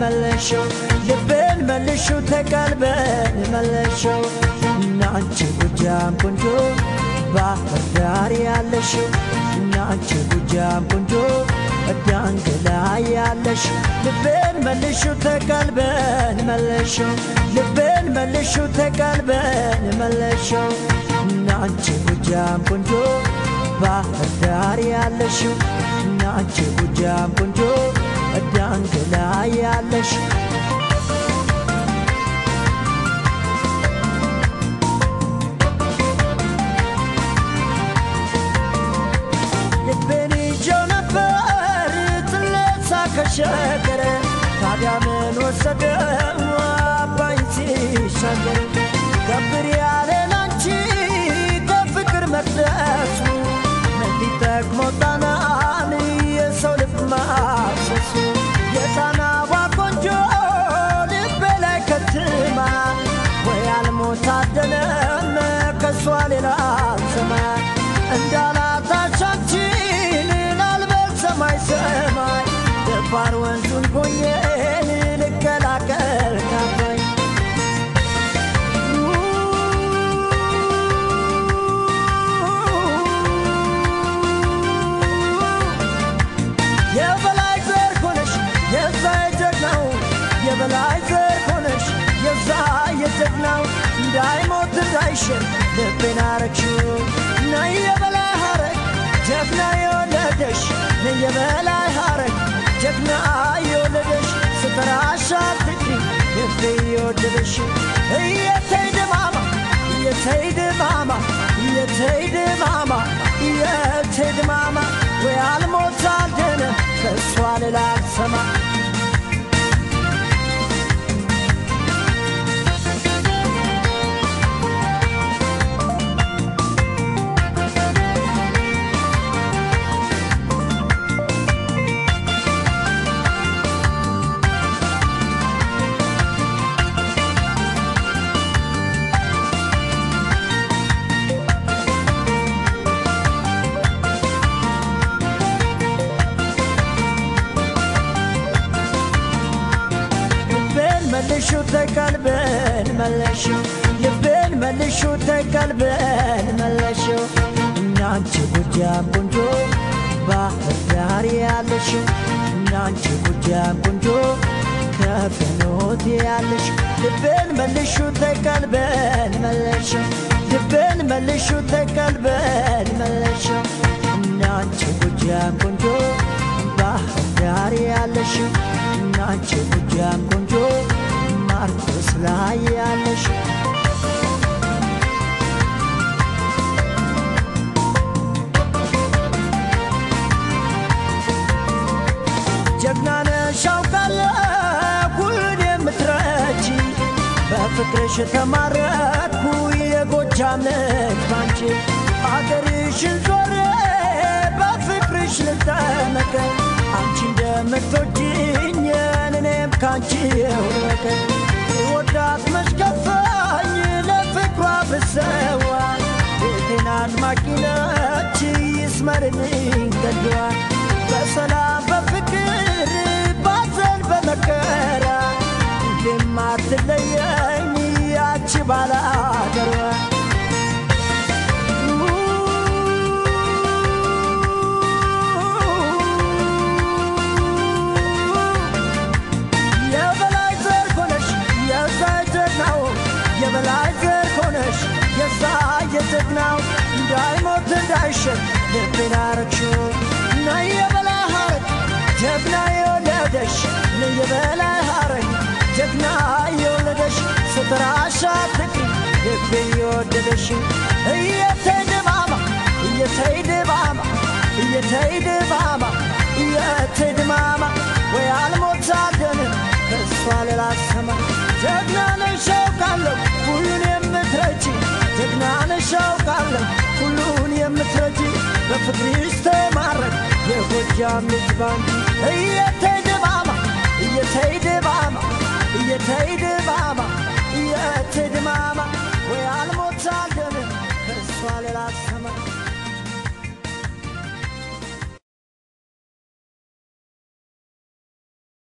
መለሸው ልቤን መልሹ ተቀልበን መለሸው እናንቺ ጎጃም ቆንጆ ባህር ዳር ያለሽው። እናንቺ ጎጃም ቆንጆ ዳንግላ ያለሽ ልቤን መልሹ ተቀልበን መለሸው ልቤን መልሹ ተቀልበን መለሸው እናንቺ ጎጃም ቆንጆ ባህር ዳር ያለሽው። እናንቺ ጎጃም ቆንጆ ዳንግላ ያለሽ። ልቤን ይዤው ነበር ትለሳ እንዳይሞት እንዳይሸር ልቤን አረግሽው ነይ የበላይ ሐረግ ጀግና የወለደሽ ነይ የበላይ ሐረግ ጀግና የወለደሽ ስተራሻ ትግሪ ልቤ የወደደሽ። እየተይ ድማማ እየተይ ድማማ እየተይ ተቀልበን መለሽው ልቤን መልሹ ተቀልበን መለሽው እናንቺ ጎጃም ቆንጆ ባህር ዳር ያለሽው እናንቺ ጎጃም ቆንጆ ከፍኖት ያለሽ። ልቤን መልሹ ተቀልበን መለሽው ልቤን መልሹ ተቀልበን መለሽው እናንቺ ጎጃም ቆንጆ በፍቅርሽ ተማረኩ የጎጃም ልጅ ባንቺ። አገርሽን ዞሬ በፍቅርሽ ልጠመቀ አንቺ እንደምትወጂኝ እኔም ካንቺ የውለቀ ወዳት መሽከፋኝ ለፍቅሯ ብሰዋ ቤቴን አድማቂ ነች ይስመርልኝ ገድዋ በሰላም በፍቅር ባዘን በመከራ። ሁሌም አትለየኝ ያቺ ባላገሯ የበላይ ዘር ሆነሽ ጀግና የወለደሽ። ነይ የወደደሽ እየተይ ድማማ እየተይ ድማማ እየተይ ድማማ እየተይ ድማማ ወይ አልሞት አልደንም ከእሷ ሌላ አልሰማ ጀግና ነሽ ሁሉን የምትረጂ። ጀግና ነሽ ሁሉን የምትረጂ። በፍቅርሽ ተማረክ የጎጃም ልጅ ባንቺ። እየተይ ድማማ እየተይ ድማማ